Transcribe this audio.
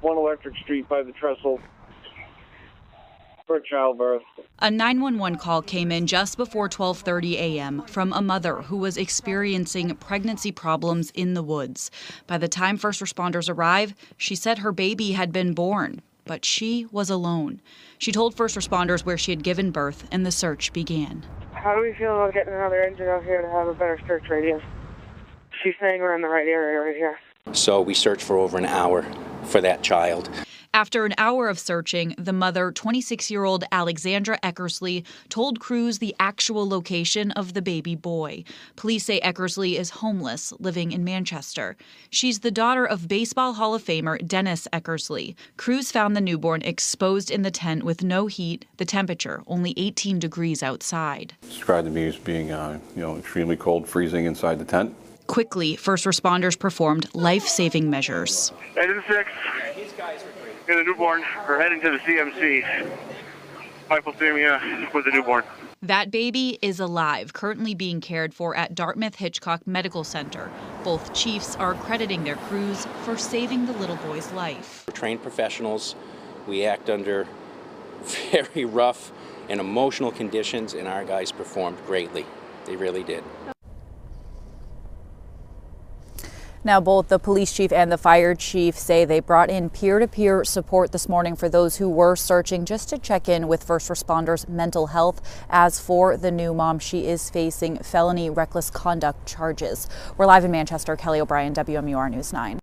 1 Electric Street by the trestle for childbirth. A 911 call came in just before 12:30 a.m. from a mother who was experiencing pregnancy problems in the woods. By the time first responders arrived, she said her baby had been born, but she was alone. She told first responders where she had given birth and the search began. How do we feel about getting another engine out here to have a better search radius? She's saying we're in the right area right here. So we searched for over an hour for that child. After an hour of searching, the mother, 26 year old Alexandra Eckersley, told crews the actual location of the baby boy. Police say Eckersley is homeless, living in Manchester. She's the daughter of Baseball Hall of Famer Dennis Eckersley. Crews found the newborn exposed in the tent with no heat, the temperature only 18 degrees outside. Described to me as being, uh, you know, extremely cold, freezing inside the tent. Quickly, first responders performed life saving measures. 8 to 6. Get the newborn. We're heading to the CMC. Hypothermia with the newborn. That baby is alive, currently being cared for at Dartmouth Hitchcock Medical Center. Both chiefs are crediting their crews for saving the little boy's life. We're trained professionals. We act under very rough and emotional conditions, and our guys performed greatly. They really did. Now, both the police chief and the fire chief say they brought in peer to peer support this morning for those who were searching just to check in with first responders' mental health. As for the new mom, she is facing felony reckless conduct charges. We're live in Manchester. Kelly O'Brien, WMUR News 9.